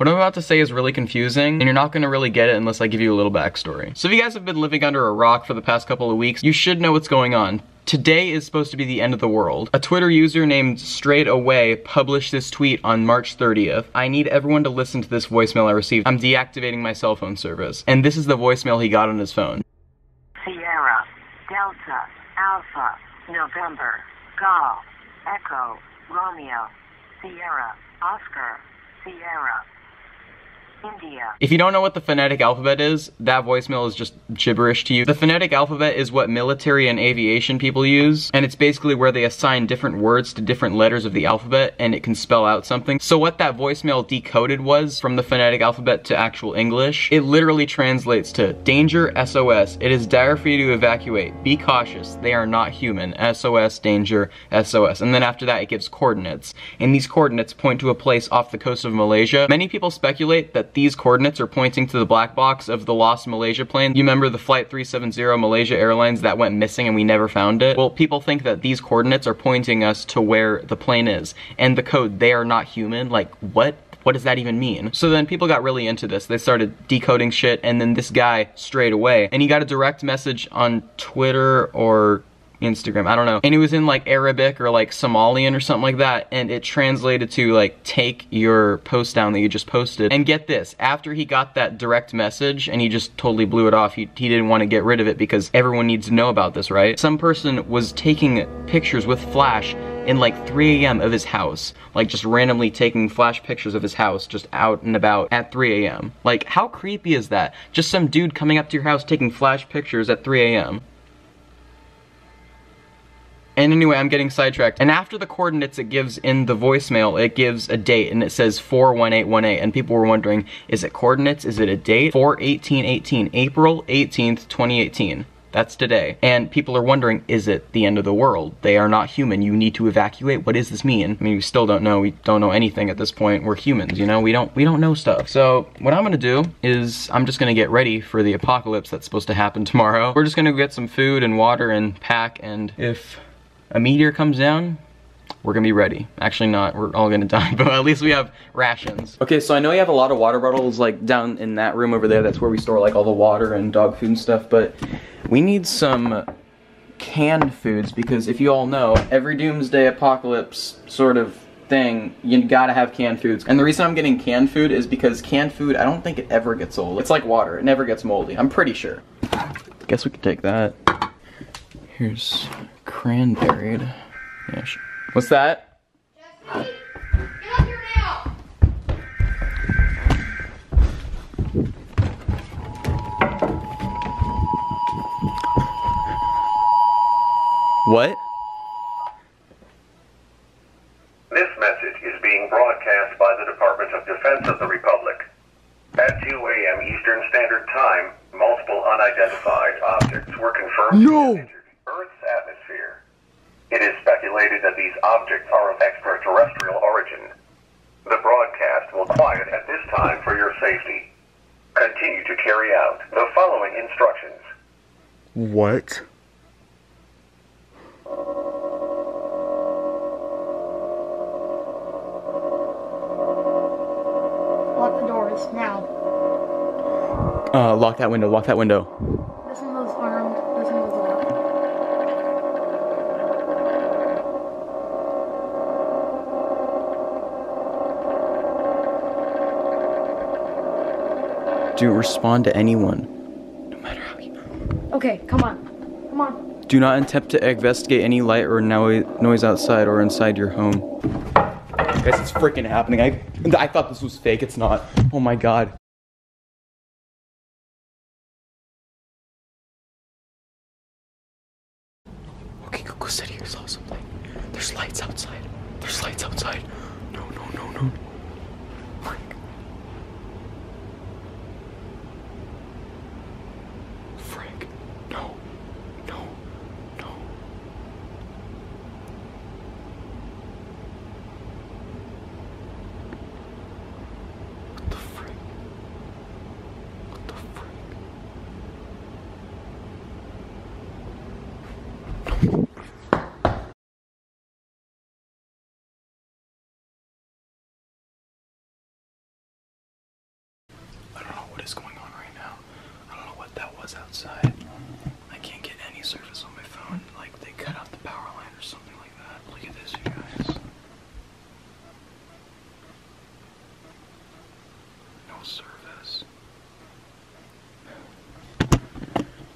What I'm about to say is really confusing, and you're not gonna really get it unless I give you a little backstory. So if you guys have been living under a rock for the past couple of weeks, you should know what's going on. Today is supposed to be the end of the world. A Twitter user named StrayedAway published this tweet on March 30th. I need everyone to listen to this voicemail I received. I'm deactivating my cell phone service. And this is the voicemail he got on his phone. Sierra, Delta, Alpha, November, Golf, Echo, Romeo, Sierra, Oscar, Sierra, India. If you don't know what the phonetic alphabet is, that voicemail is just gibberish to you. The phonetic alphabet is what military and aviation people use, and it's basically where they assign different words to different letters of the alphabet, and it can spell out something. So what that voicemail decoded was from the phonetic alphabet to actual English, it literally translates to Danger SOS. It is dire for you to evacuate. Be cautious. They are not human. SOS, danger, SOS. And then after that, it gives coordinates. And these coordinates point to a place off the coast of Malaysia. Many people speculate that these coordinates are pointing to the black box of the lost Malaysia plane. You remember the Flight 370 Malaysia Airlines that went missing and we never found it? Well, people think that these coordinates are pointing us to where the plane is. And the code, they are not human, like what? what does that even mean? So then people got really into this. They started decoding shit and then this guy StrayedAway and he got a direct message on Twitter or Instagram, I don't know. And it was in like Arabic or like Somalian or something like that. And it translated to like, take your post down that you just posted. And get this, after he got that direct message and he just totally blew it off, he, he didn't want to get rid of it because everyone needs to know about this, right? Some person was taking pictures with flash in like 3 a.m. of his house. Like just randomly taking flash pictures of his house just out and about at 3 a.m. Like how creepy is that? Just some dude coming up to your house taking flash pictures at 3 a.m. And anyway, I'm getting sidetracked. And after the coordinates it gives in the voicemail, it gives a date and it says 41818. And people were wondering, is it coordinates? Is it a date? 41818, April 18th, 2018. That's today. And people are wondering, is it the end of the world? They are not human. You need to evacuate. What does this mean? I mean, we still don't know. We don't know anything at this point. We're humans, you know? We don't we don't know stuff. So, what I'm to do is I'm just to get ready for the apocalypse that's supposed to happen tomorrow. We're just to get some food and water and pack and if a meteor comes down, we're gonna be ready. Actually not, we're all gonna die, but at least we have rations. Okay, so I know you have a lot of water bottles like down in that room over there. That's where we store like all the water and dog food and stuff, but we need some canned foods because if you all know, every doomsday apocalypse sort of thing, you gotta have canned foods. And the reason I'm getting canned food is because canned food, I don't think it ever gets old. It's like water, it never gets moldy. I'm pretty sure. Guess we could take that. Here's cranberried. Yeah, What's that? Jesse, get up here now. What? This message is being broadcast by the Department of Defense of the Republic. At 2 a.m. Eastern Standard Time, multiple unidentified objects were confirmed to It is speculated that these objects are of extraterrestrial origin. The broadcast will quiet at this time for your safety. Continue to carry out the following instructions. What? Lock the doors now. Uh, lock that window, lock that window. Do respond to anyone. No matter how you... Okay, come on. Come on. Do not attempt to investigate any light or no noise outside or inside your home. Guys, it's freaking happening. I, I thought this was fake. It's not. Oh my god. Okay, go, go sit here. Saw something. There's lights outside. There's lights outside. No, no, no, no. Frank. Frank. No. No. No. What the frick? What the frick? What is going on right now. I don't know what that was outside. I can't get any service on my phone. Like they cut out the power line or something like that. Look at this, you guys. No service.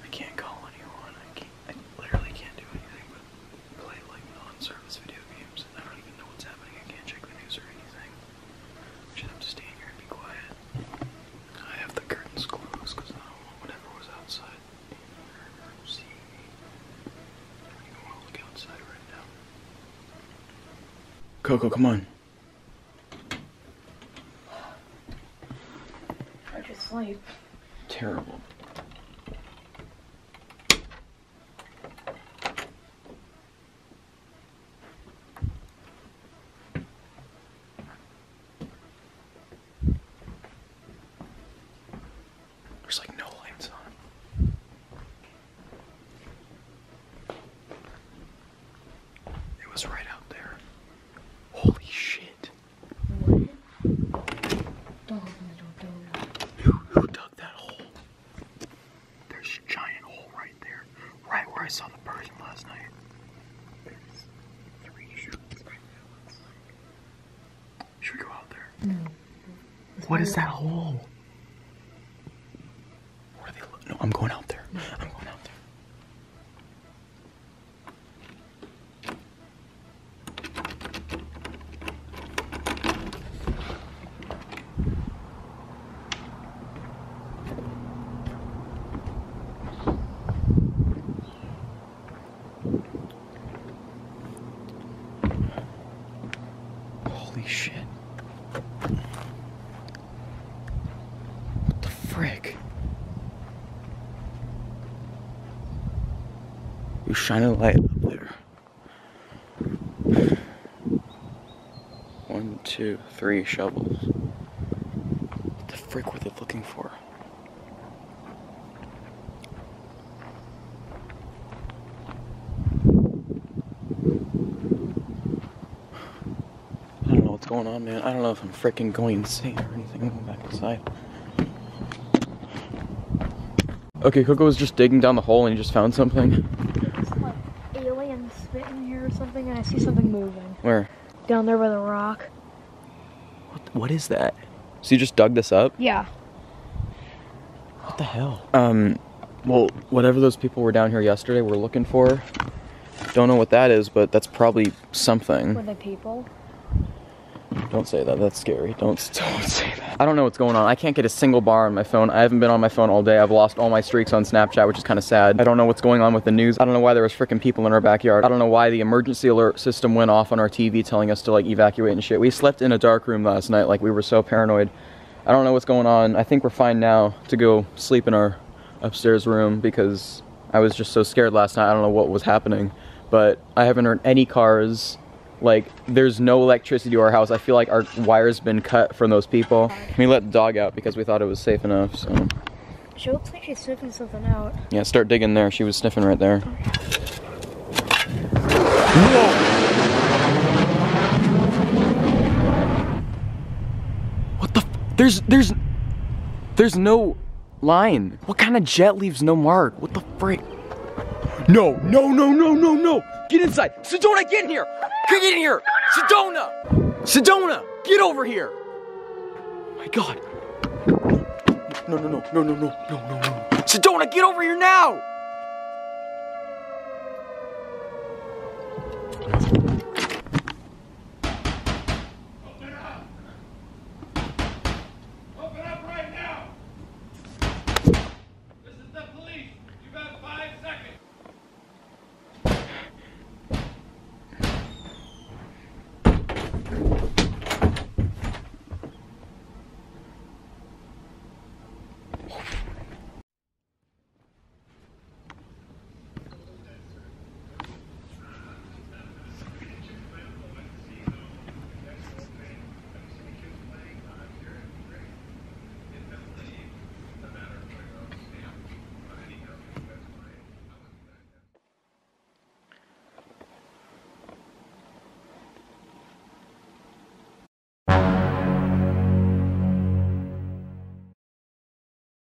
I can't call anyone. I can't. I literally can't do anything but play like non-service video games. I don't even know what's happening. I can't check the news or anything. I just have to stand here and be quiet. I have the curtains closed because I don't want whatever was outside seeing me. I don't even want to look outside right now. Coco, come on. I just sleep. Terrible. There's like no lights on. It was right out there. Holy shit. What? Don't open the door, don't. Who, who dug that hole? There's a giant hole right there. Right where I saw the person last night. There's three shots right there. Looks like. Should we go out there? No. What is that hole? Where are they? No, I'm going out there. I'm going out there. Holy shit. What the frick? You shine a light up there. One, two, three shovels. What the frick were they looking for? I don't know what's going on, man. I don't know if I'm freaking going insane or anything. I'm going back inside. Okay, Coco was just digging down the hole and he just found something. There's like aliens spitting here or something, and I see something moving. Where? Down there by the rock. What, what is that? So you just dug this up? Yeah. What the hell? Um, well, whatever those people were down here yesterday were looking for, don't know what that is, but that's probably something. Were something. they people? Don't say that. That's scary. Don't don't say that. I don't know what's going on. I can't get a single bar on my phone. I haven't been on my phone all day. I've lost all my streaks on Snapchat, which is kind of sad. I don't know what's going on with the news. I don't know why there was freaking people in our backyard. I don't know why the emergency alert system went off on our TV telling us to like evacuate and shit. We slept in a dark room last night like we were so paranoid. I don't know what's going on. I think we're fine now to go sleep in our upstairs room because I was just so scared last night. I don't know what was happening, but I haven't heard any cars. Like, there's no electricity to our house. I feel like our wire's been cut from those people. We let the dog out because we thought it was safe enough. So, She looks like she's sniffing something out. yeah, start digging there. She was sniffing right there. What the? F- there's there's there's no line. What kind of jet leaves no mark? What the frick? No, no, no, no, no, no! Get inside! Sedona, get in here! Get in here! Sedona! Sedona! Get over here! Oh my god! No, no, no, no, no, no, no, no, no. Sedona, get over here now!